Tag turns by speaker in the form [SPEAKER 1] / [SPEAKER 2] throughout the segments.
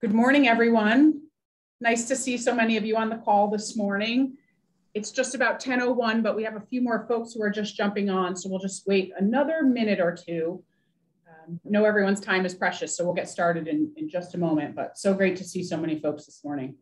[SPEAKER 1] Good morning, everyone. Nice to see so many of you on the call this morning. It's just about 10.01, but we have a few more folks who are just jumping on, so we'll just wait another minute or two. Um, know everyone's time is precious, so we'll get started in, in just a moment, but so great to see so many folks this morning.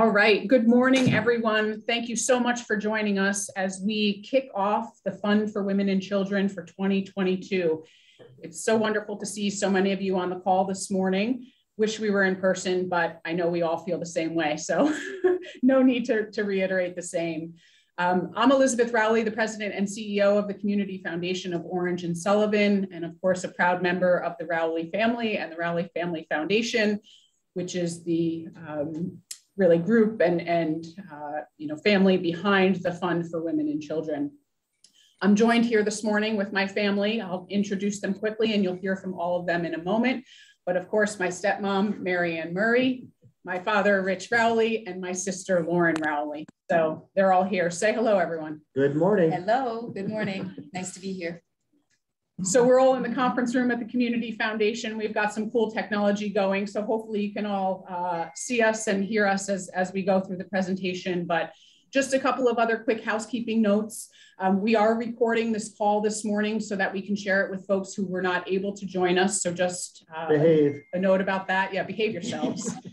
[SPEAKER 1] All right. Good morning, everyone. Thank you so much for joining us as we kick off the Fund for Women and Children for 2022. It's so wonderful to see so many of you on the call this morning. Wish we were in person, but I know we all feel the same way. So no need to, to reiterate the same. Um, I'm Elizabeth Rowley, the president and CEO of the Community Foundation of Orange and Sullivan, and of course, a proud member of the Rowley family and the Rowley Family Foundation, which is the um, really group and, and uh, you know, family behind the Fund for Women and Children. I'm joined here this morning with my family. I'll introduce them quickly and you'll hear from all of them in a moment. But of course, my stepmom, Marianne Murray, my father, Rich Rowley, and my sister, Lauren Rowley. So they're all here. Say hello, everyone.
[SPEAKER 2] Good morning.
[SPEAKER 3] Hello, good morning. nice to be here.
[SPEAKER 1] So we're all in the conference room at the Community Foundation. We've got some cool technology going. So hopefully you can all uh, see us and hear us as, as we go through the presentation. But just a couple of other quick housekeeping notes. Um, we are recording this call this morning so that we can share it with folks who were not able to join us. So just uh,
[SPEAKER 2] behave.
[SPEAKER 1] a note about that. Yeah, behave yourselves.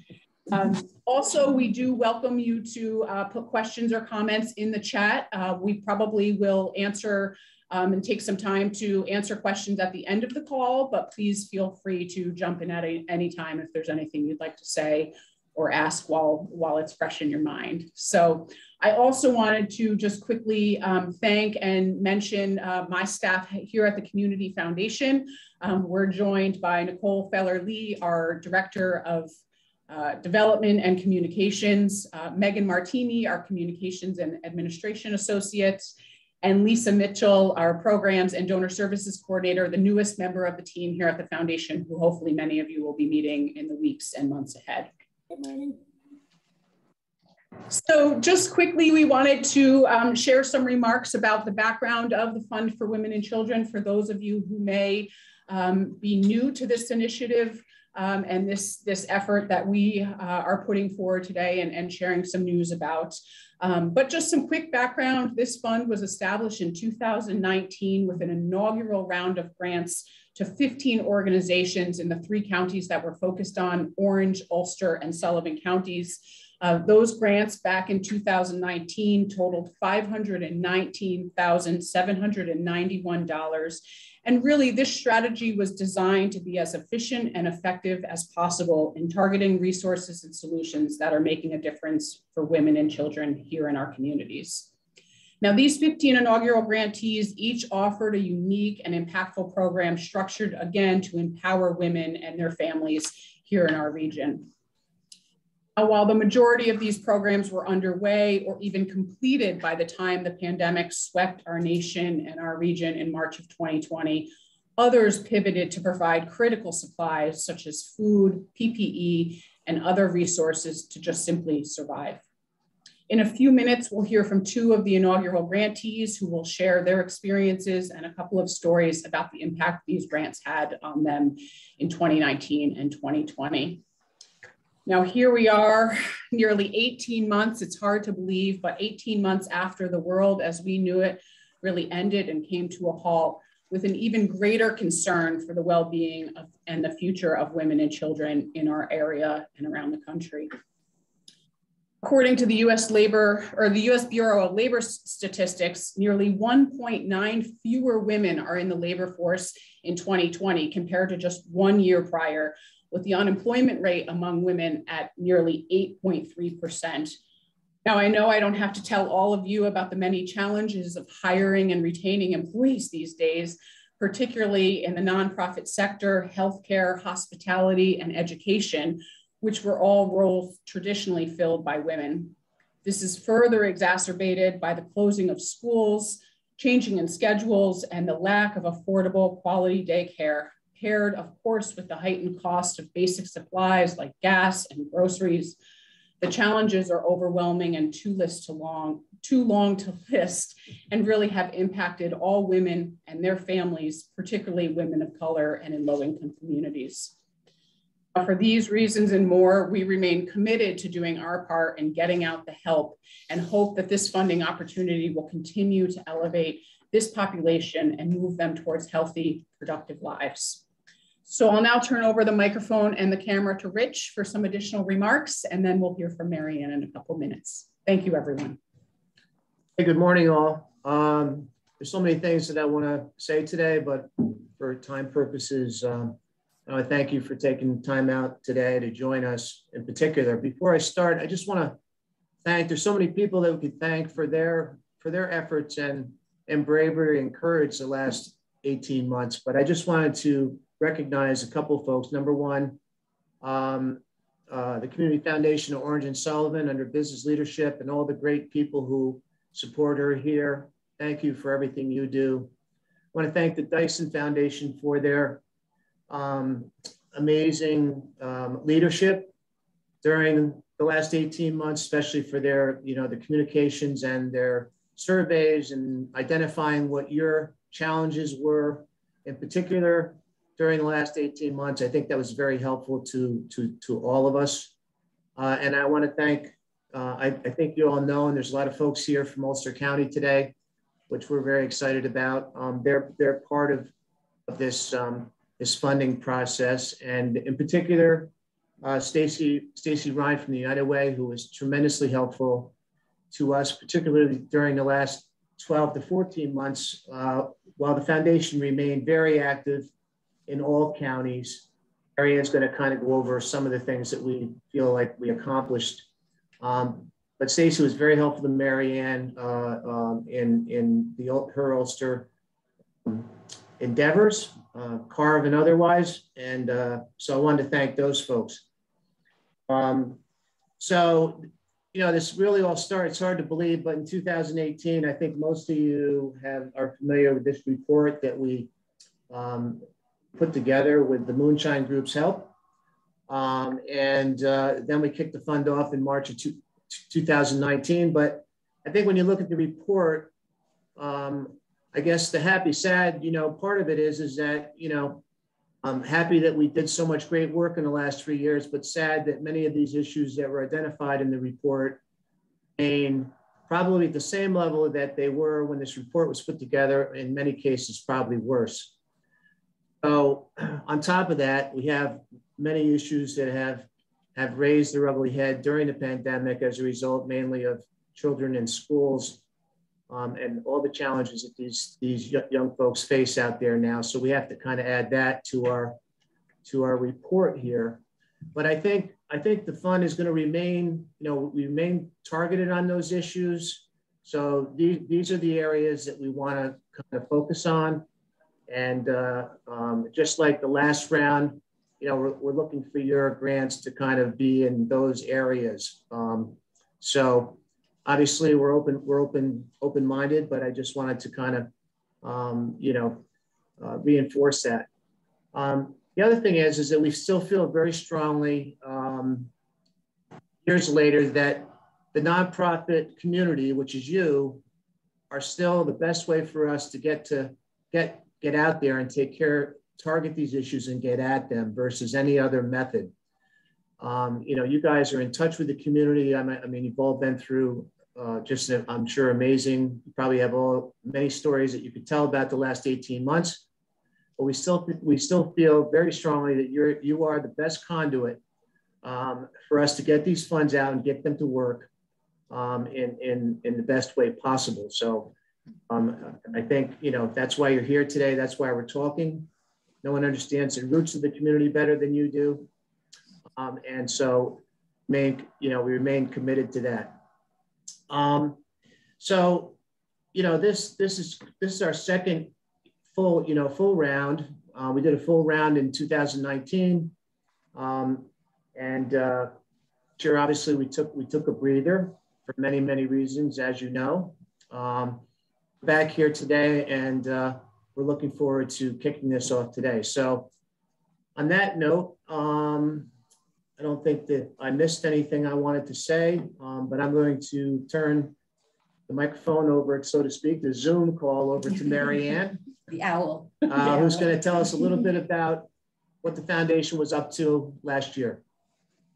[SPEAKER 1] Um, also, we do welcome you to uh, put questions or comments in the chat. Uh, we probably will answer um, and take some time to answer questions at the end of the call, but please feel free to jump in at a, any time if there's anything you'd like to say or ask while, while it's fresh in your mind. So I also wanted to just quickly um, thank and mention uh, my staff here at the Community Foundation. Um, we're joined by Nicole Feller-Lee, our Director of uh, Development and Communications, uh, Megan Martini, our Communications and Administration Associate, and Lisa Mitchell, our Programs and Donor Services Coordinator, the newest member of the team here at the Foundation, who hopefully many of you will be meeting in the weeks and months ahead. Good morning. So just quickly, we wanted to um, share some remarks about the background of the Fund for Women and Children for those of you who may um, be new to this initiative um, and this, this effort that we uh, are putting forward today and, and sharing some news about. Um, but just some quick background, this fund was established in 2019 with an inaugural round of grants to 15 organizations in the three counties that were focused on, Orange, Ulster, and Sullivan counties. Uh, those grants back in 2019 totaled $519,791 and really, this strategy was designed to be as efficient and effective as possible in targeting resources and solutions that are making a difference for women and children here in our communities. Now, these 15 inaugural grantees each offered a unique and impactful program structured again to empower women and their families here in our region. Uh, while the majority of these programs were underway or even completed by the time the pandemic swept our nation and our region in March of 2020, others pivoted to provide critical supplies such as food, PPE, and other resources to just simply survive. In a few minutes, we'll hear from two of the inaugural grantees who will share their experiences and a couple of stories about the impact these grants had on them in 2019 and 2020. Now, here we are, nearly 18 months. It's hard to believe, but 18 months after the world as we knew it really ended and came to a halt, with an even greater concern for the well being and the future of women and children in our area and around the country. According to the US Labor or the US Bureau of Labor Statistics, nearly 1.9 fewer women are in the labor force in 2020 compared to just one year prior, with the unemployment rate among women at nearly 8.3%. Now, I know I don't have to tell all of you about the many challenges of hiring and retaining employees these days, particularly in the nonprofit sector, healthcare, hospitality, and education, which were all roles traditionally filled by women. This is further exacerbated by the closing of schools, changing in schedules, and the lack of affordable quality daycare, paired, of course, with the heightened cost of basic supplies like gas and groceries, the challenges are overwhelming and too list to long, too long to list, and really have impacted all women and their families, particularly women of color and in low-income communities. For these reasons and more, we remain committed to doing our part in getting out the help and hope that this funding opportunity will continue to elevate this population and move them towards healthy, productive lives. So I'll now turn over the microphone and the camera to Rich for some additional remarks, and then we'll hear from Marianne in a couple minutes. Thank you, everyone.
[SPEAKER 2] Hey, good morning, all. Um, there's so many things that I want to say today, but for time purposes, um, I thank you for taking time out today to join us in particular. Before I start, I just want to thank, there's so many people that we could thank for their, for their efforts and, and bravery and courage the last 18 months, but I just wanted to recognize a couple folks. Number one, um, uh, the Community Foundation of Orange and Sullivan under Biz's leadership and all the great people who support her here. Thank you for everything you do. I want to thank the Dyson Foundation for their um, amazing um, leadership during the last 18 months, especially for their, you know, the communications and their surveys and identifying what your challenges were in particular during the last 18 months. I think that was very helpful to, to, to all of us. Uh, and I want to thank, uh, I, I, think you all know, and there's a lot of folks here from Ulster County today, which we're very excited about. Um, they're, they're part of, of this, um, this funding process. And in particular, uh, Stacy Stacy Ryan from the United Way, who was tremendously helpful to us, particularly during the last 12 to 14 months, uh, while the foundation remained very active in all counties. Marianne's going to kind of go over some of the things that we feel like we accomplished. Um, but Stacy was very helpful to Marianne uh, um, in, in the, her Ulster um, endeavors, uh, Carve and otherwise. And uh, so I wanted to thank those folks. Um, so, you know, this really all started, it's hard to believe, but in 2018, I think most of you have are familiar with this report that we um, put together with the Moonshine Group's help. Um, and uh, then we kicked the fund off in March of two, 2019. But I think when you look at the report, um, I guess the happy, sad, you know, part of it is, is that, you know, I'm happy that we did so much great work in the last three years, but sad that many of these issues that were identified in the report remain probably at the same level that they were when this report was put together, in many cases, probably worse. So on top of that, we have many issues that have have raised their ugly head during the pandemic as a result mainly of children in schools um, and all the challenges that these these young folks face out there now. So we have to kind of add that to our to our report here. But I think I think the fund is going to remain, you know, we remain targeted on those issues. So these, these are the areas that we want to kind of focus on. And uh, um, just like the last round, you know, we're, we're, looking for your grants to kind of be in those areas. Um, so obviously we're open, we're open, open-minded, but I just wanted to kind of, um, you know, uh, reinforce that. Um, the other thing is, is that we still feel very strongly um, years later that the nonprofit community, which is you, are still the best way for us to get to get get out there and take care, target these issues and get at them versus any other method. Um, you know, you guys are in touch with the community. I mean, you've all been through uh, just, I'm sure, amazing. You probably have all many stories that you could tell about the last 18 months. But we still, we still feel very strongly that you're, you are the best conduit um, for us to get these funds out and get them to work um, in, in, in the best way possible. So um, I think, you know, that's why you're here today. That's why we're talking. No one understands the roots of the community better than you do. Um, and so, main, you know, we remain committed to that. Um, so, you know, this this is this is our second full, you know, full round. Uh, we did a full round in 2019, um, and uh, sure, obviously, we took we took a breather for many many reasons, as you know. Um, back here today, and uh, we're looking forward to kicking this off today. So, on that note, um, I don't think that I missed anything I wanted to say, um, but I'm going to turn the microphone over, so to speak, the Zoom call over to Marianne.
[SPEAKER 3] the owl.
[SPEAKER 2] Uh, who's going to tell us a little bit about what the foundation was up to last year.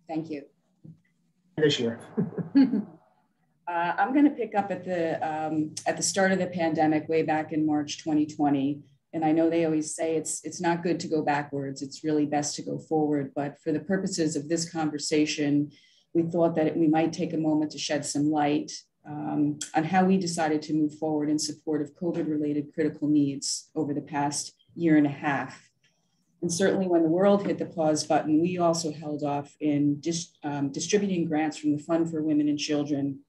[SPEAKER 3] Thank you.
[SPEAKER 2] This year.
[SPEAKER 3] uh, I'm going to pick up at the um, at the start of the pandemic, way back in March 2020 and I know they always say it's it's not good to go backwards. It's really best to go forward. But for the purposes of this conversation, we thought that we might take a moment to shed some light um, on how we decided to move forward in support of COVID-related critical needs over the past year and a half. And certainly, when the world hit the pause button, we also held off in dis, um, distributing grants from the Fund for Women and Children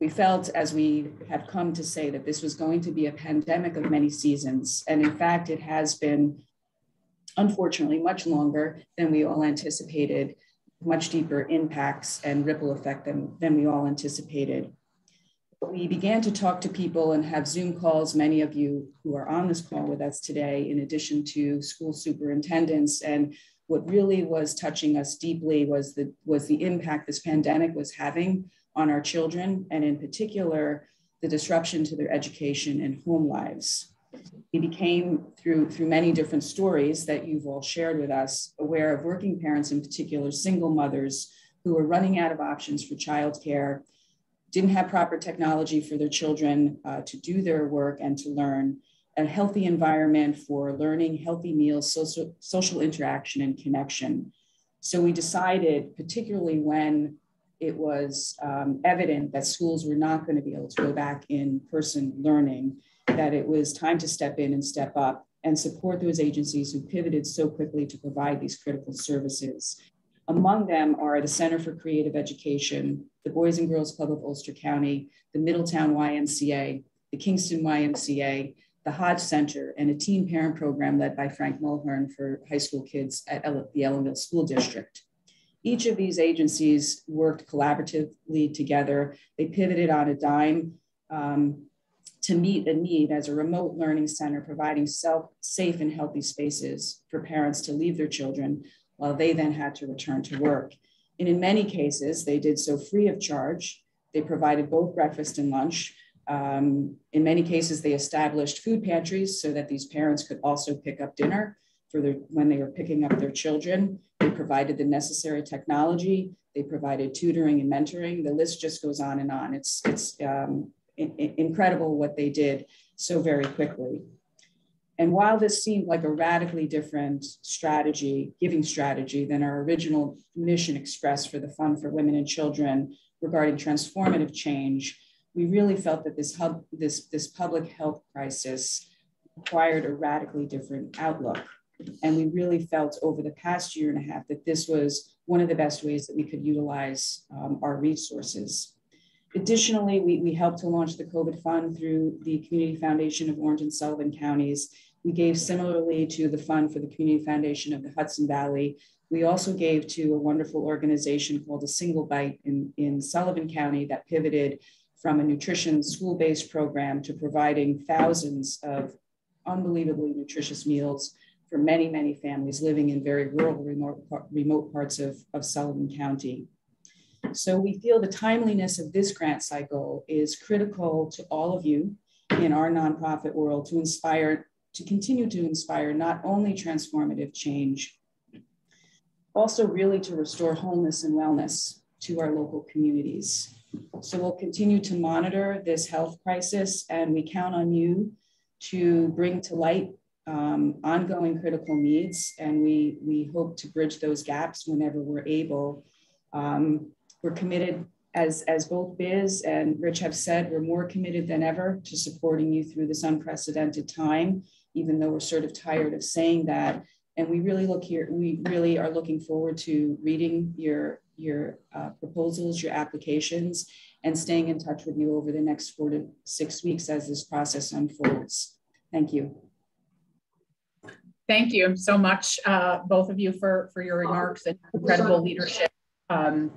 [SPEAKER 3] we felt, as we have come to say, that this was going to be a pandemic of many seasons. And in fact, it has been, unfortunately, much longer than we all anticipated, much deeper impacts and ripple effect than, than we all anticipated. We began to talk to people and have Zoom calls, many of you who are on this call with us today, in addition to school superintendents. And what really was touching us deeply was the, was the impact this pandemic was having on our children, and in particular, the disruption to their education and home lives. We became, through, through many different stories that you've all shared with us, aware of working parents, in particular, single mothers who were running out of options for childcare, didn't have proper technology for their children uh, to do their work and to learn, a healthy environment for learning, healthy meals, social, social interaction, and connection. So we decided, particularly when it was um, evident that schools were not going to be able to go back in person learning, that it was time to step in and step up and support those agencies who pivoted so quickly to provide these critical services. Among them are the Center for Creative Education, the Boys and Girls Club of Ulster County, the Middletown YMCA, the Kingston YMCA, the Hodge Center, and a teen parent program led by Frank Mulhern for high school kids at the Ellenville School District. Each of these agencies worked collaboratively together. They pivoted on a dime um, to meet a need as a remote learning center, providing self, safe and healthy spaces for parents to leave their children while they then had to return to work. And in many cases, they did so free of charge. They provided both breakfast and lunch. Um, in many cases, they established food pantries so that these parents could also pick up dinner for their, when they were picking up their children. They provided the necessary technology. They provided tutoring and mentoring. The list just goes on and on. It's, it's um, in, in, incredible what they did so very quickly. And while this seemed like a radically different strategy, giving strategy than our original mission expressed for the Fund for Women and Children regarding transformative change, we really felt that this, hub, this, this public health crisis required a radically different outlook. And we really felt over the past year and a half that this was one of the best ways that we could utilize um, our resources. Additionally, we, we helped to launch the COVID Fund through the Community Foundation of Orange and Sullivan counties. We gave similarly to the fund for the Community Foundation of the Hudson Valley. We also gave to a wonderful organization called A Single Bite in, in Sullivan County that pivoted from a nutrition school-based program to providing thousands of unbelievably nutritious meals for many, many families living in very rural, remote, remote parts of, of Sullivan County. So we feel the timeliness of this grant cycle is critical to all of you in our nonprofit world to inspire, to continue to inspire not only transformative change, also really to restore wholeness and wellness to our local communities. So we'll continue to monitor this health crisis and we count on you to bring to light um, ongoing critical needs, and we, we hope to bridge those gaps whenever we're able. Um, we're committed, as, as both Biz and Rich have said, we're more committed than ever to supporting you through this unprecedented time, even though we're sort of tired of saying that. And we really look here, we really are looking forward to reading your, your uh, proposals, your applications, and staying in touch with you over the next four to six weeks as this process unfolds. Thank you.
[SPEAKER 1] Thank you so much, uh, both of you, for, for your remarks and incredible leadership. Um,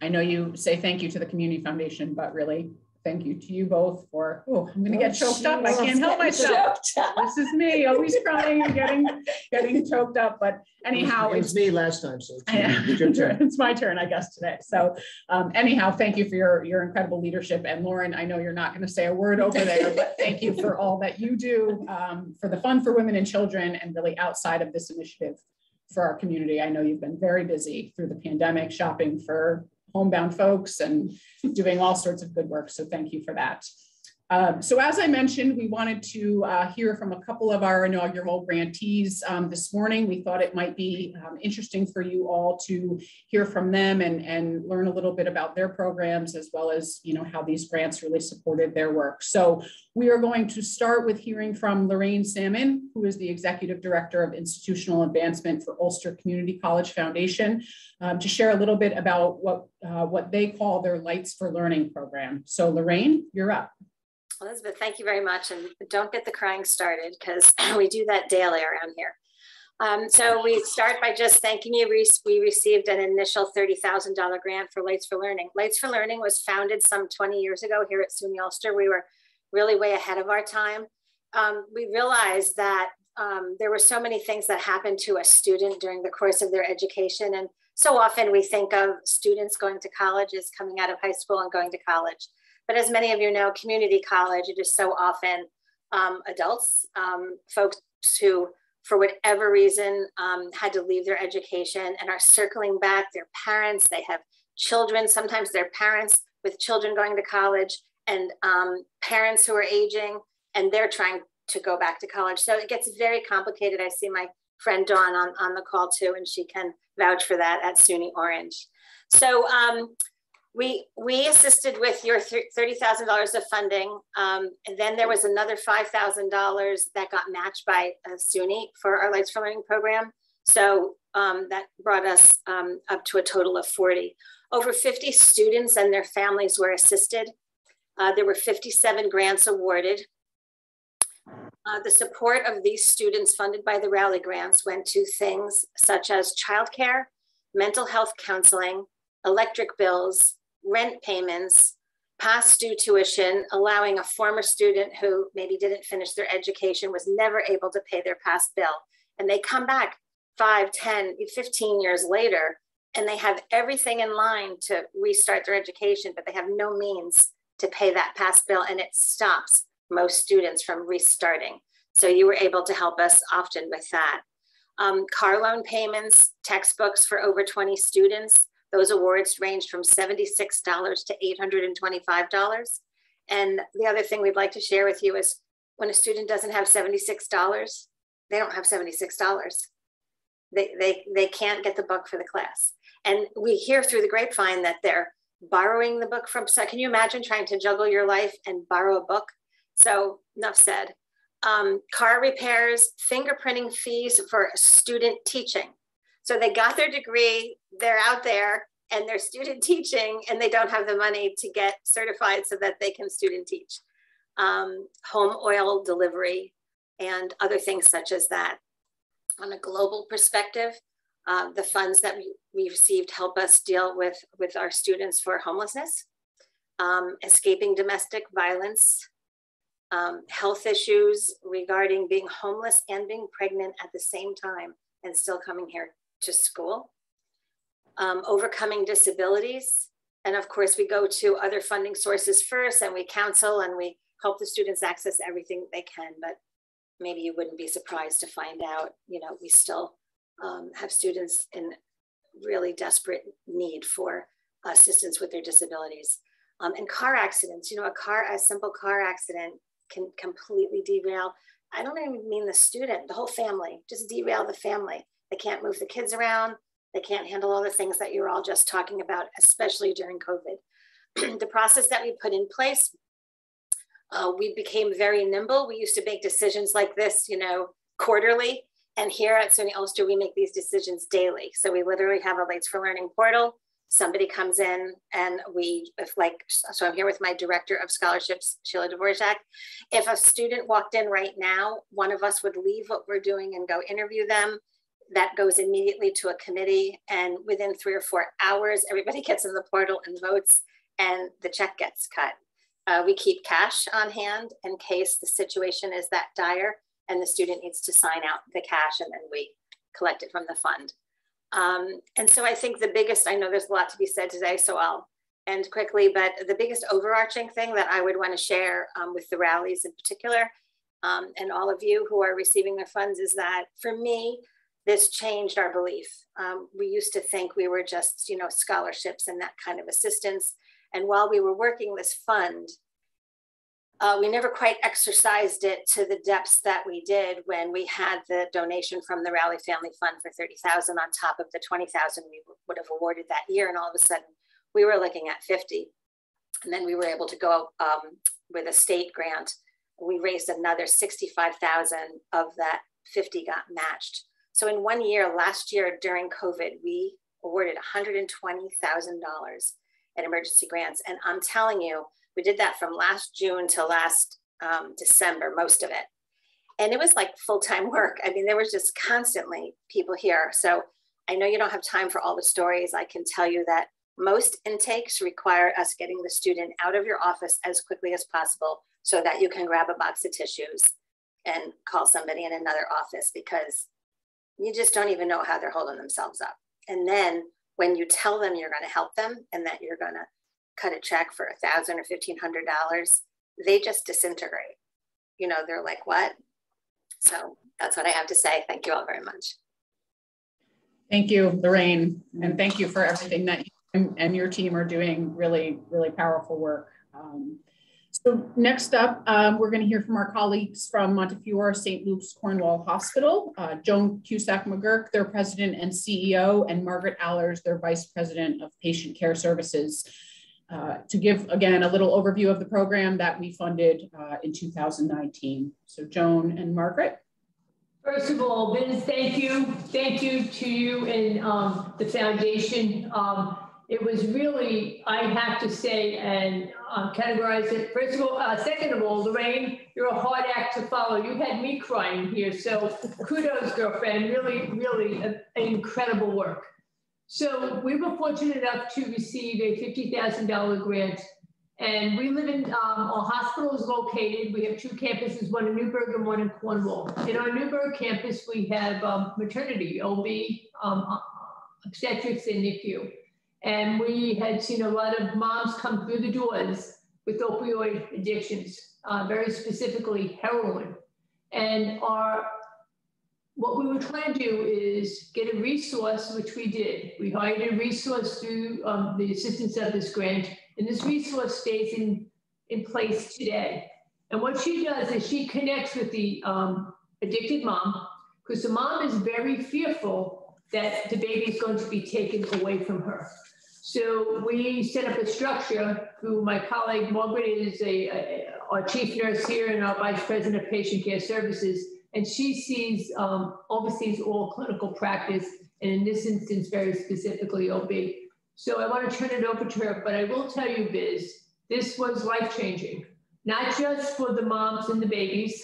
[SPEAKER 1] I know you say thank you to the Community Foundation, but really thank you to you both for, oh, I'm gonna get oh, choked up. I can't help myself. This is me, always crying and getting, getting choked up. But anyhow.
[SPEAKER 2] It was me last time, so it's your turn.
[SPEAKER 1] It's my turn, I guess, today. So um, anyhow, thank you for your, your incredible leadership. And Lauren, I know you're not gonna say a word over there, but thank you for all that you do um, for the Fund for Women and Children and really outside of this initiative for our community. I know you've been very busy through the pandemic shopping for homebound folks and doing all sorts of good work. So thank you for that. Um, so as I mentioned, we wanted to uh, hear from a couple of our inaugural grantees um, this morning. We thought it might be um, interesting for you all to hear from them and, and learn a little bit about their programs as well as you know how these grants really supported their work. So we are going to start with hearing from Lorraine Salmon, who is the Executive Director of Institutional Advancement for Ulster Community College Foundation, um, to share a little bit about what, uh, what they call their Lights for Learning program. So Lorraine, you're up.
[SPEAKER 4] Elizabeth, thank you very much. And don't get the crying started because we do that daily around here. Um, so we start by just thanking you. We, we received an initial $30,000 grant for Lights for Learning. Lights for Learning was founded some 20 years ago here at SUNY Ulster. We were really way ahead of our time. Um, we realized that um, there were so many things that happened to a student during the course of their education. And so often we think of students going to college as coming out of high school and going to college. But as many of you know, community college, it is so often um, adults, um, folks who, for whatever reason, um, had to leave their education and are circling back. Their parents, they have children, sometimes their parents with children going to college, and um, parents who are aging, and they're trying to go back to college. So it gets very complicated. I see my friend Dawn on, on the call too, and she can vouch for that at SUNY Orange. So um, we we assisted with your thirty thousand dollars of funding, um, and then there was another five thousand dollars that got matched by uh, SUNY for our Lights for Learning program. So um, that brought us um, up to a total of forty. Over fifty students and their families were assisted. Uh, there were fifty-seven grants awarded. Uh, the support of these students funded by the Rowley grants went to things such as childcare, mental health counseling, electric bills, rent payments, past due tuition, allowing a former student who maybe didn't finish their education was never able to pay their past bill. And they come back five, 10, 15 years later, and they have everything in line to restart their education, but they have no means to pay that past bill. And it stops most students from restarting. So you were able to help us often with that. Um, car loan payments, textbooks for over 20 students, those awards ranged from $76 to $825. And the other thing we'd like to share with you is when a student doesn't have $76, they don't have $76. They, they, they can't get the book for the class. And we hear through the grapevine that they're borrowing the book from, so can you imagine trying to juggle your life and borrow a book? So enough said. Um, car repairs, fingerprinting fees for student teaching. So they got their degree, they're out there and they're student teaching and they don't have the money to get certified so that they can student teach. Um, home oil delivery and other things such as that. On a global perspective, uh, the funds that we, we, received help us deal with, with our students for homelessness, um, escaping domestic violence, um, health issues regarding being homeless and being pregnant at the same time and still coming here to school, um, overcoming disabilities. And of course, we go to other funding sources first and we counsel and we help the students access everything they can. But maybe you wouldn't be surprised to find out, you know, we still um, have students in really desperate need for assistance with their disabilities. Um, and car accidents, you know, a car, a simple car accident can completely derail. I don't even mean the student, the whole family, just derail the family. They can't move the kids around. They can't handle all the things that you were all just talking about, especially during COVID. the process that we put in place, uh, we became very nimble. We used to make decisions like this, you know, quarterly. And here at SUNY Ulster, we make these decisions daily. So we literally have a Lights for Learning portal. somebody comes in and we, if like, so I'm here with my director of scholarships, Sheila Dvorak. If a student walked in right now, one of us would leave what we're doing and go interview them. That goes immediately to a committee. And within three or four hours, everybody gets in the portal and votes and the check gets cut. Uh, we keep cash on hand in case the situation is that dire and the student needs to sign out the cash and then we collect it from the fund. Um, and so I think the biggest, I know there's a lot to be said today, so I'll end quickly, but the biggest overarching thing that I would want to share um, with the Rowleys in particular, um, and all of you who are receiving their funds is that for me, this changed our belief. Um, we used to think we were just, you know, scholarships and that kind of assistance. And while we were working this fund, uh, we never quite exercised it to the depths that we did when we had the donation from the Rowley Family Fund for 30,000 on top of the 20,000 we would have awarded that year. And all of a sudden we were looking at 50. And then we were able to go um, with a state grant. We raised another 65,000 of that 50 got matched. So in one year, last year during COVID, we awarded $120,000 in emergency grants. And I'm telling you, we did that from last June to last um, December, most of it. And it was like full time work. I mean, there was just constantly people here. So I know you don't have time for all the stories. I can tell you that most intakes require us getting the student out of your office as quickly as possible so that you can grab a box of tissues and call somebody in another office because you just don't even know how they're holding themselves up. And then when you tell them you're going to help them and that you're going to cut a check for a thousand or fifteen hundred dollars, they just disintegrate. You know, they're like, what? So that's what I have to say. Thank you all very much.
[SPEAKER 1] Thank you, Lorraine, and thank you for everything that you and your team are doing. Really, really powerful work. Um, so next up, um, we're going to hear from our colleagues from Montefiore St. Luke's Cornwall Hospital, uh, Joan Cusack McGurk, their president and CEO, and Margaret Allers, their vice president of patient care services. Uh, to give, again, a little overview of the program that we funded uh, in 2019. So Joan and Margaret.
[SPEAKER 5] First of all, Biz, thank you. Thank you to you and um, the foundation. Um, it was really, I have to say, and um, categorize it. First of all, uh, second of all, Lorraine, you're a hard act to follow. You had me crying here. So kudos, girlfriend. Really, really an incredible work. So we were fortunate enough to receive a $50,000 grant. And we live in, um, our hospital is located, we have two campuses, one in Newburgh and one in Cornwall. In our Newburgh campus, we have um, maternity, OB, um, uh, obstetrics, and NICU. And we had seen a lot of moms come through the doors with opioid addictions, uh, very specifically heroin. And our what we were trying to do is get a resource, which we did. We hired a resource through um, the assistance of this grant, and this resource stays in, in place today. And what she does is she connects with the um, addicted mom, because the mom is very fearful that the baby is going to be taken away from her. So we set up a structure who my colleague Margaret is a, a, our chief nurse here and our vice president of patient care services and she sees, um, oversees all clinical practice, and in this instance, very specifically OB. So I want to turn it over to her, but I will tell you, Biz, this was life changing, not just for the moms and the babies,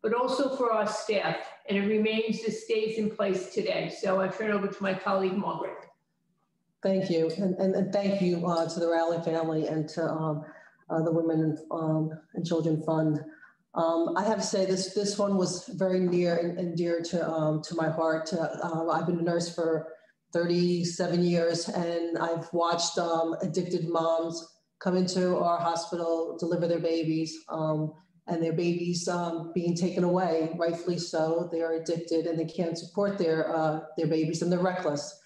[SPEAKER 5] but also for our staff. And it remains, this stays in place today. So I turn it over to my colleague, Margaret.
[SPEAKER 6] Thank you. And, and, and thank you uh, to the Rowley family and to um, uh, the Women um, and Children Fund um, I have to say this this one was very near and, and dear to um, to my heart. Uh, I've been a nurse for 37 years, and I've watched um, addicted moms come into our hospital, deliver their babies, um, and their babies being taken away, rightfully so. They are addicted and they can't support their uh, their babies, and they're reckless.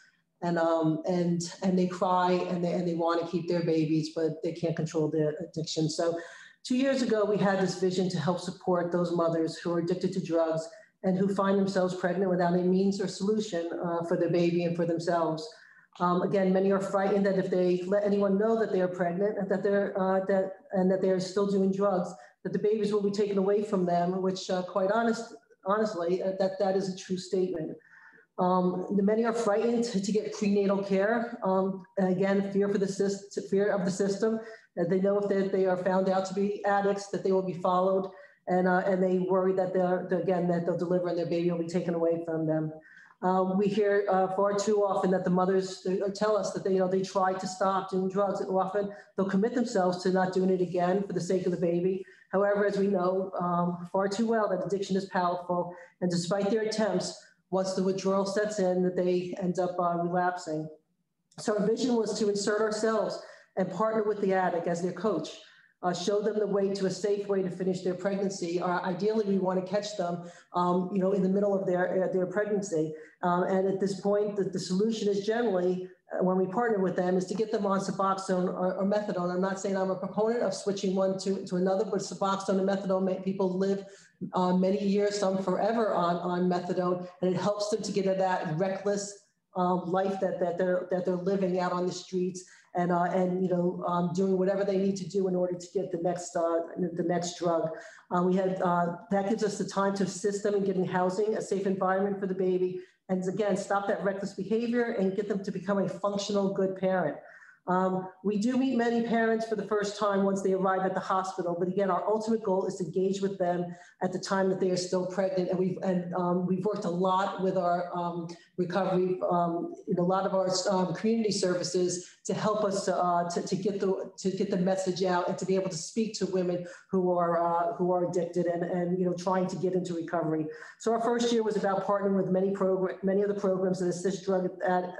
[SPEAKER 6] And um, and and they cry and they and they want to keep their babies, but they can't control their addiction. So Two years ago, we had this vision to help support those mothers who are addicted to drugs and who find themselves pregnant without a means or solution uh, for their baby and for themselves. Um, again, many are frightened that if they let anyone know that they are pregnant and that they're uh, that and that they're still doing drugs, that the babies will be taken away from them. Which, uh, quite honest, honestly, uh, that that is a true statement. Um, the many are frightened to, get prenatal care. Um, again, fear for the system, fear of the system. They know if they, they are found out to be addicts, that they will be followed, and uh, and they worry that they're again that they'll deliver and their baby will be taken away from them. Um, we hear uh, far too often that the mothers tell us that they, you know, they try to stop doing drugs and often they'll commit themselves to not doing it again for the sake of the baby. However, as we know um, far too well, that addiction is powerful. And despite their attempts, once the withdrawal sets in, that they end up uh, relapsing. So our vision was to insert ourselves and partner with the addict as their coach uh, show them the way to a safe way to finish their pregnancy. Uh, ideally, we want to catch them, um, you know, in the middle of their uh, their pregnancy. Um, and at this point, the, the solution is generally when we partner with them is to get them on Suboxone or, or, methadone. I'm not saying I'm a proponent of switching one to, to another, but Suboxone and methadone make people live uh, many years, some forever on, on methadone, and it helps them to get that reckless um, life that, that they're that they're living out on the streets and, uh, and you know, um, doing whatever they need to do in order to get the next, uh, the next drug. Uh, we had, uh, that gives us the time to assist them in getting housing, a safe environment for the baby, and again, stop that reckless behavior and get them to become a functional, good parent. Um, we do meet many parents for the first time once they arrive at the hospital, but again, our ultimate goal is to engage with them at the time that they are still pregnant. And we've, and, um, we've worked a lot with our um, recovery, um, in a lot of our um, community services to help us to, uh, to, to, get the, to get the message out and to be able to speak to women who are, uh, who are addicted and, and, you know, trying to get into recovery. So our first year was about partnering with many program, many of the programs that assist drug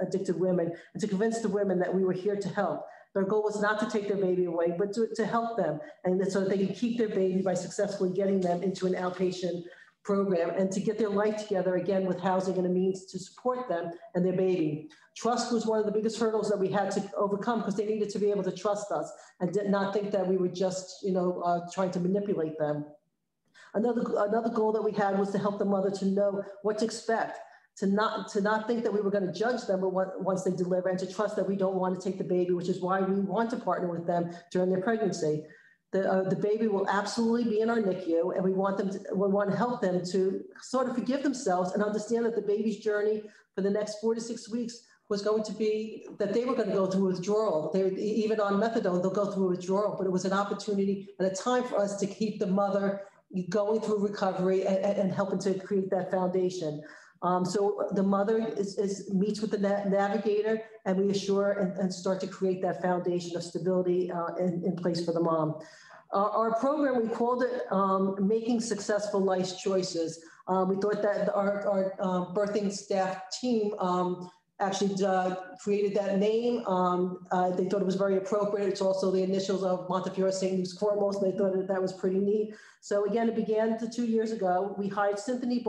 [SPEAKER 6] addicted women and to convince the women that we were here to help. Their goal was not to take their baby away, but to, to help them and so that they can keep their baby by successfully getting them into an outpatient program and to get their life together again with housing and a means to support them and their baby. Trust was one of the biggest hurdles that we had to overcome because they needed to be able to trust us and did not think that we were just, you know, uh, trying to manipulate them. Another, another goal that we had was to help the mother to know what to expect to not to not think that we were going to judge them once they deliver and to trust that we don't want to take the baby which is why we want to partner with them during their pregnancy the, uh, the baby will absolutely be in our NICU and we want them to, we want to help them to sort of forgive themselves and understand that the baby's journey for the next four to six weeks was going to be that they were going to go through withdrawal. They even on methadone, they'll go through withdrawal, but it was an opportunity and a time for us to keep the mother going through recovery and, and helping to create that foundation. Um, so the mother is, is, meets with the na navigator and we assure and, and, start to create that foundation of stability uh, in, in, place for the mom. Uh, our program, we called it um, Making Successful Life Choices. Um, we thought that our, our uh, birthing staff team um, actually uh, created that name. Um, uh, they thought it was very appropriate. It's also the initials of Montefiore St. Luke's Foremost. They thought that, that was pretty neat. So again, it began two years ago. We hired Cynthia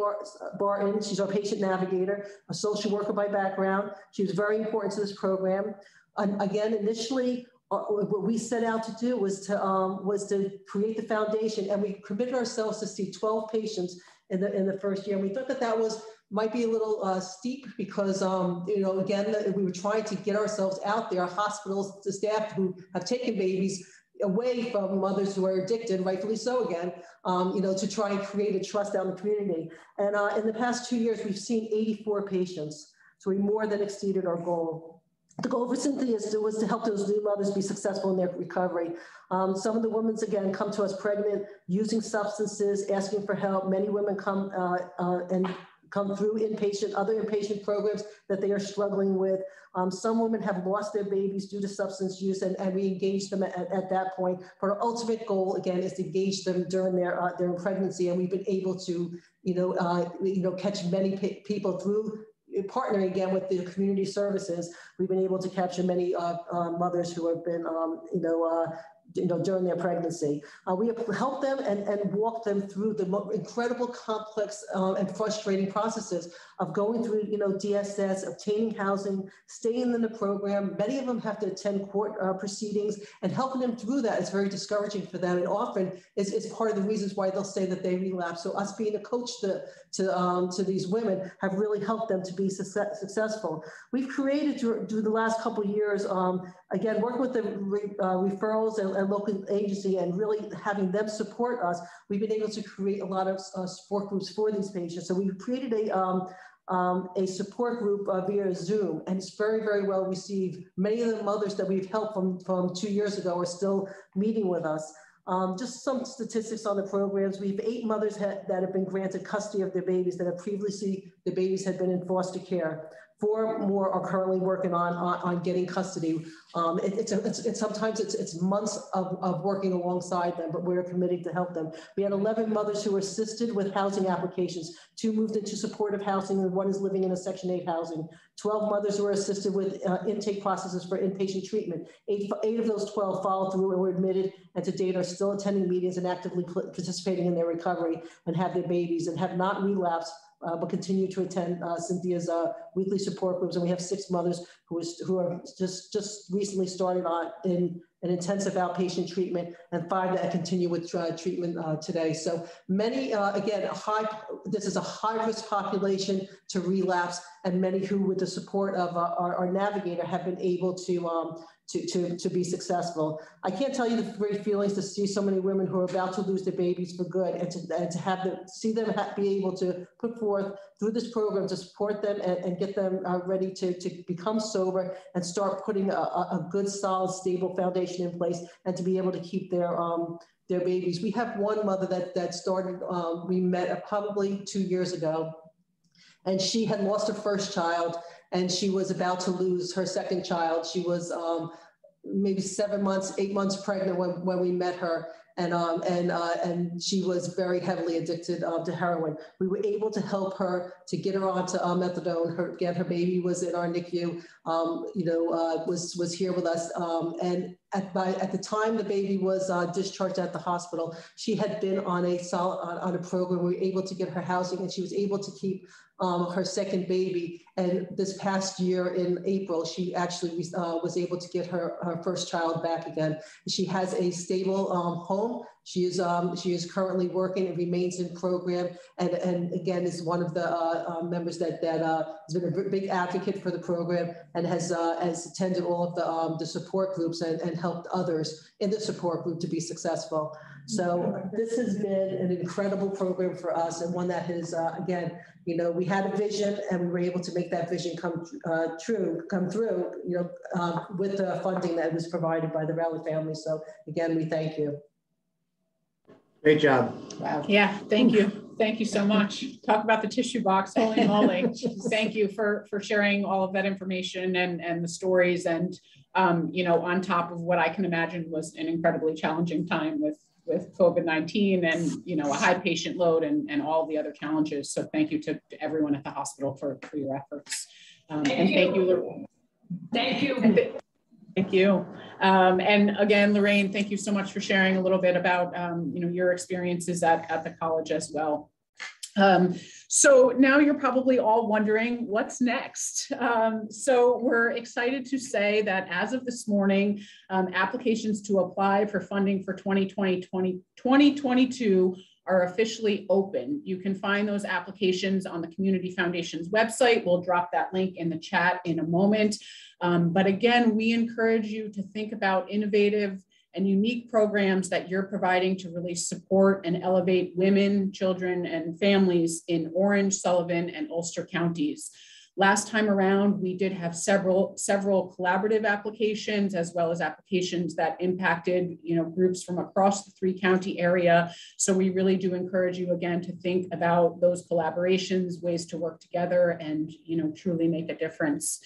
[SPEAKER 6] Barton. She's our patient navigator, a social worker by background. She was very important to this program. And again, initially, uh, what we set out to do was to um, was to create the foundation, and we committed ourselves to see 12 patients in the in the first year. And we thought that that was might be a little uh, steep because, um, you know, again, we were trying to get ourselves out there. Hospitals, the staff who have taken babies away from mothers who are addicted, rightfully so again, um, you know, to try and create a trust out in the community. And uh, in the past two years, we've seen 84 patients. So we more than exceeded our goal. The goal for Cynthia was to help those new mothers be successful in their recovery. Um, some of the women, again, come to us pregnant, using substances, asking for help. Many women come uh, uh, and come through inpatient, other inpatient programs that they are struggling with. Um, some women have lost their babies due to substance use and, and we engage them at, at that point. But our ultimate goal, again, is to engage them during their, uh, their pregnancy. And we've been able to, you know, uh, you know, catch many people through partnering again with the community services, we've been able to capture many uh, uh, mothers who have been, um, you know, uh, you know, during their pregnancy. Uh, we help them and, and walked them through the incredible complex uh, and frustrating processes of going through, you know, DSS, obtaining housing, staying in the program. Many of them have to attend court uh, proceedings and helping them through that is very discouraging for them. And often is, is part of the reasons why they'll say that they relapse. So us being a coach to, to, um, to these women have really helped them to be success, successful. We've created through, through the last couple years, um, again, work with the re, uh, referrals and, and, local agency and really having them support us. We've been able to create a lot of uh, support groups for these patients. So we've created a, um, um, a support group uh, via Zoom, and it's very, very well received. Many of the mothers that we've helped from, from two years ago are still meeting with us. Um, just some statistics on the programs. We have eight mothers ha that have been granted custody of their babies that have previously, the babies had been in foster care. Four more are currently working on, on, on getting custody. Um, it, it's, a, it's, it's, sometimes it's, it's months of, of working alongside them, but we're committed to help them. We had 11 mothers who were assisted with housing applications. Two moved into supportive housing and one is living in a Section 8 housing. 12 mothers who were assisted with uh, intake processes for inpatient treatment. Eight, eight of those 12 followed through and were admitted and to date are still attending meetings and actively participating in their recovery and have their babies and have not relapsed uh, but continue to attend uh, Cynthia's uh, weekly support groups. And we have six mothers who, is, who are just, just recently started on in an intensive outpatient treatment and five that continue with uh, treatment uh, today. So many, uh, again, high, this is a high risk population to relapse and many who with the support of our, our navigator have been able to, um, to, to, to be successful. I can't tell you the great feelings to see so many women who are about to lose their babies for good and to, and to have them, see them be able to put forth through this program to support them and, and get them uh, ready to, to become sober and start putting a, a good, solid, stable foundation in place and to be able to keep their, um, their babies. We have one mother that, that started, um, we met probably two years ago, and she had lost her first child and she was about to lose her second child. She was um, maybe seven months, eight months pregnant when, when we met her. And, um, and, uh, and she was very heavily addicted um, to heroin. We were able to help her to get her onto uh, methadone. Her, get her baby was in our NICU, um, you know, uh, was, was here with us. Um, and at, by, at the time the baby was uh, discharged at the hospital, she had been on a solid, on, on a program. We were able to get her housing and she was able to keep um, her second baby. And this past year in April, she actually uh, was able to get her, her first child back again. She has a stable um, home. She is, um, she is currently working and remains in program. And, and again, is one of the uh, uh, members that, that uh, has been a big advocate for the program and has, uh, has attended all of the, um, the support groups and, and helped others in the support group to be successful. So this has been an incredible program for us and one that has, uh, again, you know, we had a vision and we were able to make that vision come uh, true, come through, you know, with the funding that was provided by the Rowley family. So again, we thank you.
[SPEAKER 2] Great job.
[SPEAKER 1] Wow. Yeah, thank you. Thank you so much. Talk about the tissue box, holy moly. thank you for, for sharing all of that information and, and the stories and, um, you know, on top of what I can imagine was an incredibly challenging time with with COVID-19 and, you know, a high patient load and, and all the other challenges. So thank you to, to everyone at the hospital for, for your efforts. Um, thank and you. thank you.
[SPEAKER 5] Thank you.
[SPEAKER 1] Th thank you. Um, and again, Lorraine, thank you so much for sharing a little bit about, um, you know, your experiences at, at the college as well. Um, so now you're probably all wondering what's next. Um, so we're excited to say that as of this morning, um, applications to apply for funding for 2020, 20, 2022 are officially open. You can find those applications on the Community Foundation's website. We'll drop that link in the chat in a moment. Um, but again, we encourage you to think about innovative and unique programs that you're providing to really support and elevate women, children, and families in Orange, Sullivan, and Ulster counties. Last time around, we did have several, several collaborative applications as well as applications that impacted you know, groups from across the three county area. So we really do encourage you again to think about those collaborations, ways to work together and you know, truly make a difference.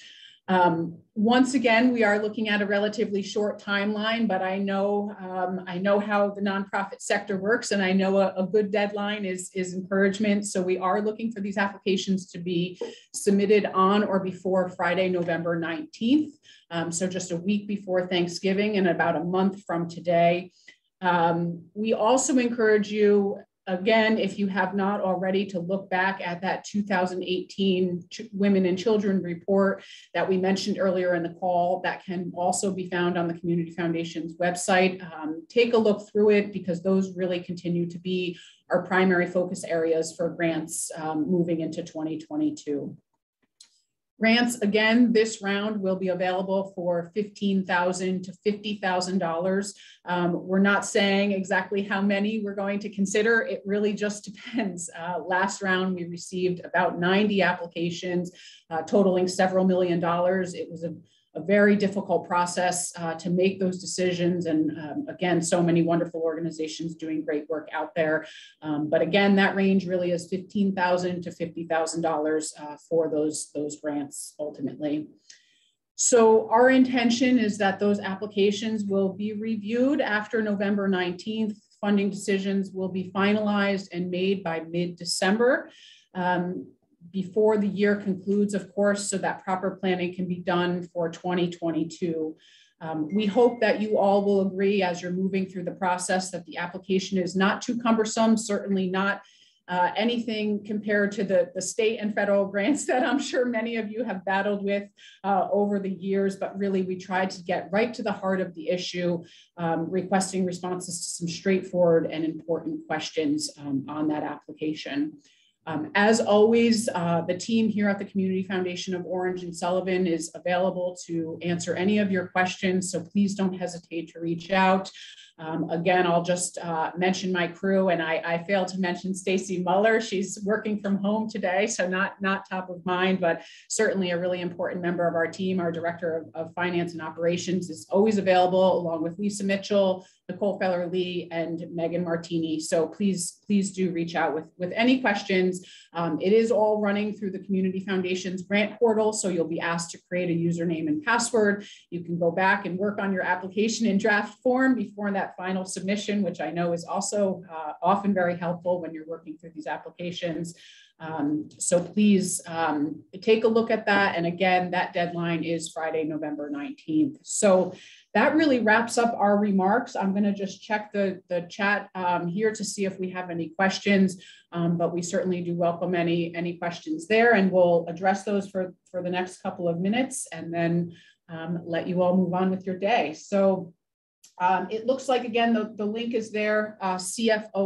[SPEAKER 1] Um, once again, we are looking at a relatively short timeline, but I know um, I know how the nonprofit sector works, and I know a, a, good deadline is is encouragement. So we are looking for these applications to be submitted on or before Friday, November 19th. Um, so just a week before Thanksgiving and about a month from today. Um, we also encourage you again, if you have not already, to look back at that 2018 Women and Children report that we mentioned earlier in the call, that can also be found on the Community Foundation's website. Um, take a look through it because those really continue to be our primary focus areas for grants um, moving into 2022. Grants, again, this round will be available for 15,000 to $50,000. Um, we're not saying exactly how many we're going to consider. It really just depends. Uh, last round, we received about 90 applications uh, totaling several million dollars. It was a a very difficult process uh, to make those decisions. And um, again, so many wonderful organizations doing great work out there. Um, but again, that range really is 15,000 to $50,000 uh, for those, those grants ultimately. So our intention is that those applications will be reviewed after November 19th. Funding decisions will be finalized and made by mid-December. Um, before the year concludes, of course, so that proper planning can be done for 2022. Um, we hope that you all will agree as you're moving through the process that the application is not too cumbersome, certainly not uh, anything compared to the, the state and federal grants that I'm sure many of you have battled with uh, over the years, but really we tried to get right to the heart of the issue, um, requesting responses to some straightforward and important questions um, on that application. Um, as always, uh, the team here at the Community Foundation of Orange and Sullivan is available to answer any of your questions, so please don't hesitate to reach out. Um, again, I'll just uh, mention my crew, and I, I failed to mention Stacy Muller. She's working from home today, so not, not top of mind, but certainly a really important member of our team. Our Director of, of Finance and Operations is always available, along with Lisa Mitchell, Nicole Feller Lee, and Megan Martini. So please, please do reach out with, with any questions. Um, it is all running through the Community Foundation's grant portal, so you'll be asked to create a username and password. You can go back and work on your application in draft form before that final submission, which I know is also uh, often very helpful when you're working through these applications. Um, so please um, take a look at that. And again, that deadline is Friday, November 19th. So that really wraps up our remarks. I'm going to just check the, the chat um, here to see if we have any questions, um, but we certainly do welcome any, any questions there and we'll address those for, for the next couple of minutes and then um, let you all move on with your day. So um, it looks like, again, the, the link is there, uh, cfosny.org.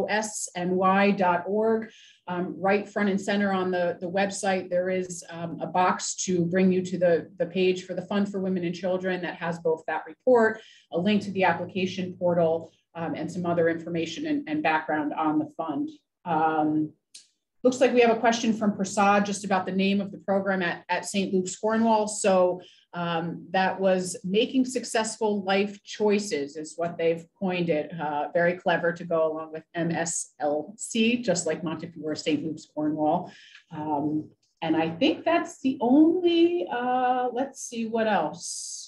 [SPEAKER 1] Um, right front and center on the, the website, there is um, a box to bring you to the, the page for the Fund for Women and Children that has both that report, a link to the application portal, um, and some other information and, and, background on the fund. Looks like we have a question from Prasad just about the name of the program at, at St. Luke's Cornwall. So um, that was making successful life choices is what they've coined it. Uh, very clever to go along with MSLC, just like Montefiore St. Luke's Cornwall. Um, and I think that's the only, uh, let's see what else.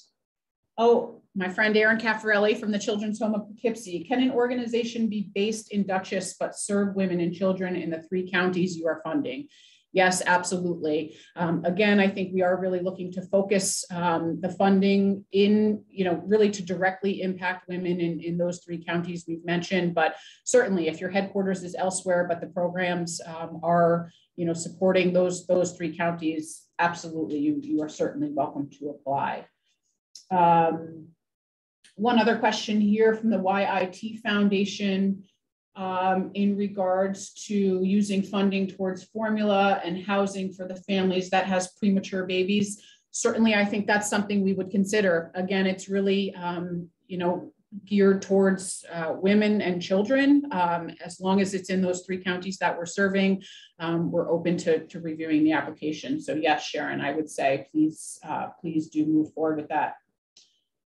[SPEAKER 1] Oh, my friend Aaron Caffarelli from the Children's Home of Poughkeepsie. Can an organization be based in Dutchess but serve women and children in the three counties you are funding? Yes, absolutely. Um, again, I think we are really looking to focus um, the funding in, you know, really to directly impact women in, in those three counties we've mentioned. But certainly, if your headquarters is elsewhere, but the programs um, are, you know, supporting those those three counties, absolutely, you you are certainly welcome to apply. Um, one other question here from the YIT Foundation um, in regards to using funding towards formula and housing for the families that has premature babies. Certainly, I think that's something we would consider. Again, it's really, um, you know, geared towards uh, women and children. Um, as long as it's in those three counties that we're serving, um, we're open to, to reviewing the application. So yes, Sharon, I would say please, uh, please do move forward with that.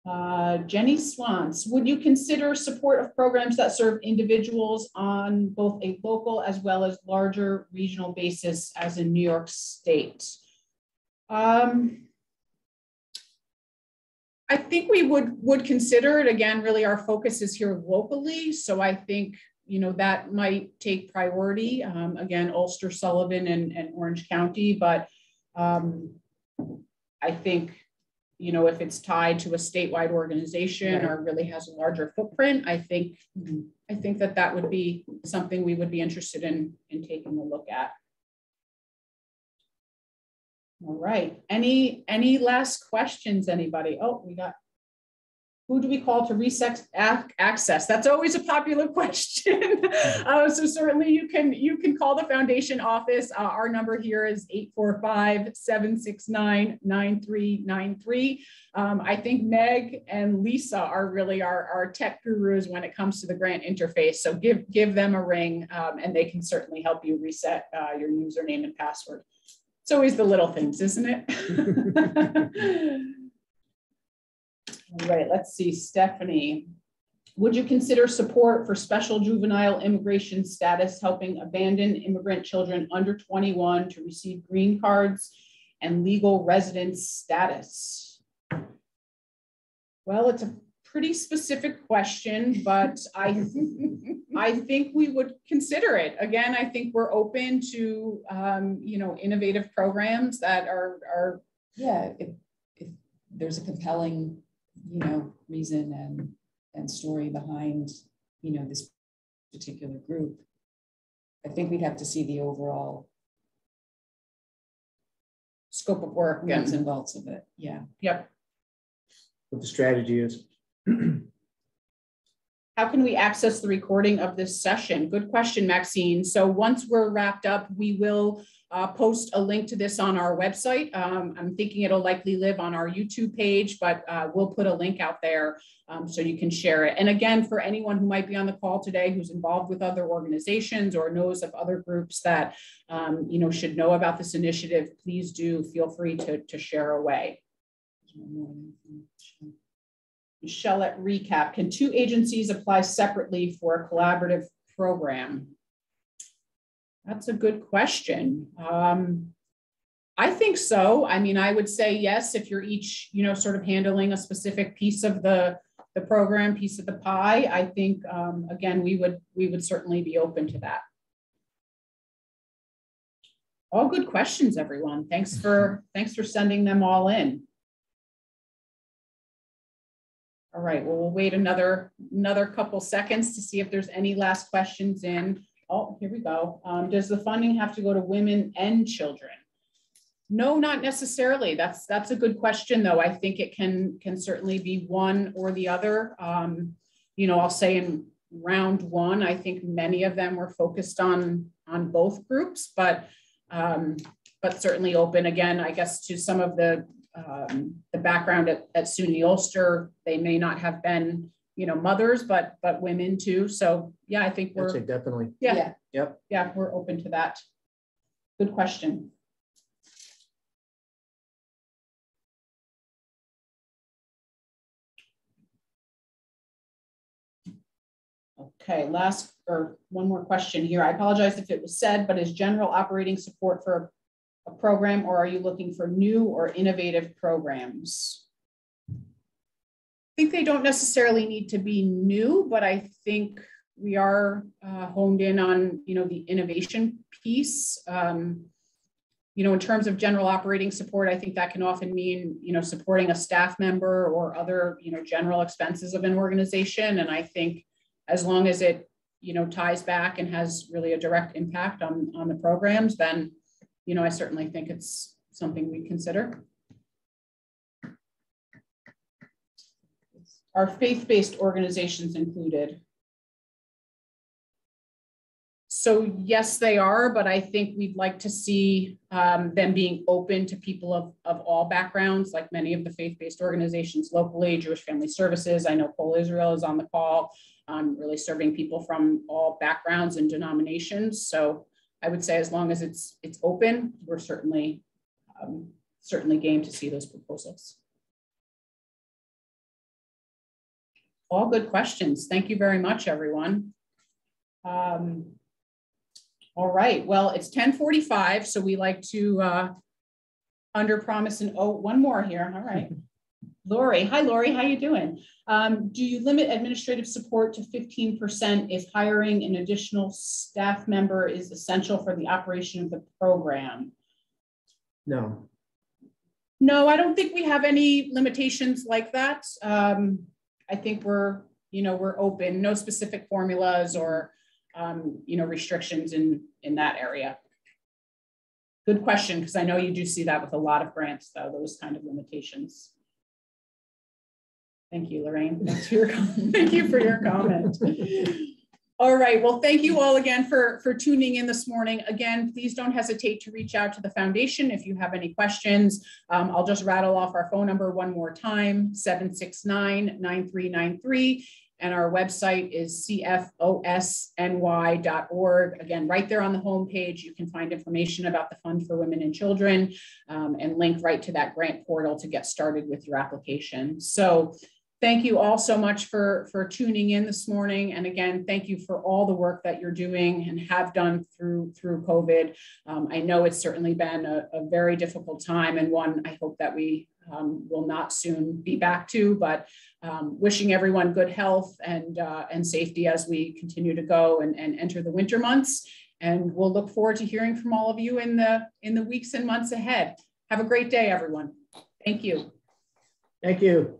[SPEAKER 1] Uh, Jenny Swans, would you consider support of programs that serve individuals on both a local as well as larger regional basis as in New York State? Um, I think we would would consider it again. Really, our focus is here locally, so I think you know that might take priority. Um, again, Ulster, Sullivan, and, and Orange County, but um, I think you know, if it's tied to a statewide organization or really has a larger footprint, I think I think that that would be something we would be interested in in taking a look at. All right. Any any last questions? Anybody? Oh, we got who do we call to reset access? That's always a popular question. uh, so certainly you can you can call the foundation office. Uh, our number here is 845-769-9393. Um, I think Meg and Lisa are really our, our tech gurus when it comes to the grant interface. So give, give them a ring um, and they can certainly help you reset uh, your username and password. It's always the little things, isn't it? All right, let's see, Stephanie. Would you consider support for special juvenile immigration status helping abandoned immigrant children under 21 to receive green cards and legal residence status? Well, it's a pretty specific question, but I, I think we would consider it. Again, I think we're open to, um, you know, innovative programs that are, are
[SPEAKER 3] yeah, if, if there's a compelling you know, reason and and story behind, you know, this particular group. I think we'd have to see the overall
[SPEAKER 1] scope of work
[SPEAKER 3] nuts and bolts of it. Yeah.
[SPEAKER 1] Yep.
[SPEAKER 2] What the strategy is.
[SPEAKER 1] How can we access the recording of this session? Good question, Maxine. So once we're wrapped up, we will uh, post a link to this on our website. Um, I'm thinking it'll likely live on our YouTube page, but uh, we'll put a link out there um, so you can share it. And again, for anyone who might be on the call today who's involved with other organizations or knows of other groups that um, you know should know about this initiative, please do feel free to, to share away. Michelle, at RECAP. Can two agencies apply separately for a collaborative program? That's a good question. Um, I think so. I mean, I would say yes if you're each, you know, sort of handling a specific piece of the the program, piece of the pie. I think um, again, we would we would certainly be open to that. All good questions, everyone. Thanks for thanks for sending them all in. All right, well, we'll wait another another couple seconds to see if there's any last questions in. Oh, here we go. Um, does the funding have to go to women and children? No, not necessarily. That's that's a good question, though. I think it can can certainly be one or the other. Um, you know, I'll say in round one, I think many of them were focused on on both groups, but um, but certainly open again, I guess, to some of the um, the background at, at SUNY Ulster. They may not have been you know, mothers, but but women too. So yeah, I think we're
[SPEAKER 2] definitely.
[SPEAKER 1] Yeah, yeah.
[SPEAKER 2] Yep.
[SPEAKER 1] Yeah, we're open to that. Good question. Okay, last or one more question here. I apologize if it was said, but is general operating support for a program or are you looking for new or innovative programs? Think they don't necessarily need to be new, but I think we are uh, honed in on, you know, the innovation piece. Um, you know, in terms of general operating support, I think that can often mean, you know, supporting a staff member or other, you know, general expenses of an organization. And I think as long as it, you know, ties back and has really a direct impact on, on the programs, then, you know, I certainly think it's something we consider. Are faith-based organizations included? So yes, they are, but I think we'd like to see um, them being open to people of, of all backgrounds, like many of the faith-based organizations locally, Jewish Family Services. I know Kol Israel is on the call, um, really serving people from all backgrounds and denominations. So I would say as long as it's it's open, we're certainly um, certainly game to see those proposals. All good questions. Thank you very much, everyone. Um, all right, well, it's 1045, so we like to uh, under promise and, oh, one more here, all right. Lori, hi Lori, how you doing? Um, do you limit administrative support to 15% if hiring an additional staff member is essential for the operation of the program?
[SPEAKER 2] No.
[SPEAKER 1] No, I don't think we have any limitations like that. Um, I think we're, you know, we're open, no specific formulas or, um, you know, restrictions in, in that area. Good question, because I know you do see that with a lot of grants, though, those kind of limitations. Thank you, Lorraine. For your, thank you for your comment. All right, well, thank you all again for, for tuning in this morning. Again, please don't hesitate to reach out to the foundation if you have any questions. Um, I'll just rattle off our phone number one more time, 769-9393. And our website is cfosny.org. Again, right there on the homepage, you can find information about the Fund for Women and Children um, and link right to that grant portal to get started with your application. So thank you all so much for, for tuning in this morning. And again, thank you for all the work that you're doing and have done through, through COVID. Um, I know it's certainly been a, a, very difficult time and one I hope that we um, will not soon be back to, but um, wishing everyone good health and, uh, and safety as we continue to go and, and enter the winter months. And we'll look forward to hearing from all of you in the, in the weeks and months ahead. Have a great day, everyone. Thank you.
[SPEAKER 2] Thank you.